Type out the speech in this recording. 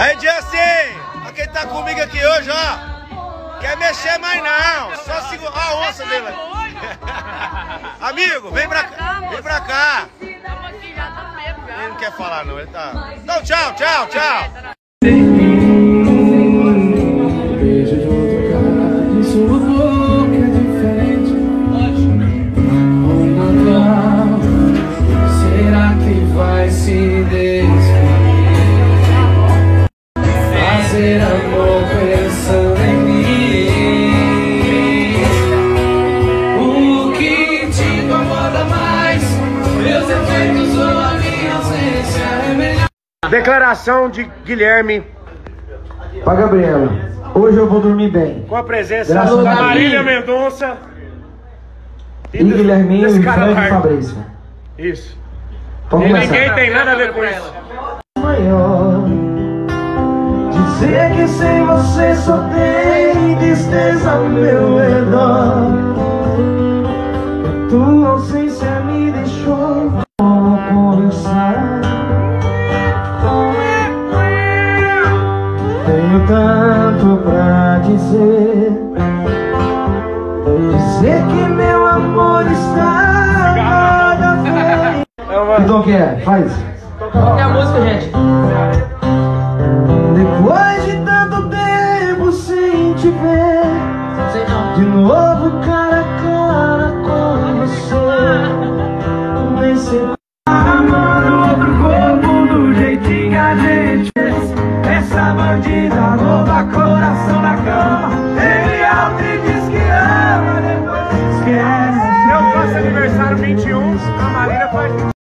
Aí, Justin, ó quem tá comigo aqui hoje, ó. Quer mexer mais não, só segurar a onça dele. Amigo, vem pra cá, vem pra cá. Ele não quer falar não, ele tá... Então, tchau, tchau, tchau. Declaração de Guilherme Pra Gabriela, hoje eu vou dormir bem. com a presença Graças da. Marília Mendonça E Guilherminho e hard. Fabrício. Isso. Vamos E começar. ninguém tem nada a ver com isso. maior Dizer que sem você só tem tristeza ao meu redor Tenho tanto pra dizer Dizer que meu amor está nada feio É uma... Então o que é? Faz É a música, gente. Depois de tanto tempo sem te ver. De novo cara 21, a Marina faz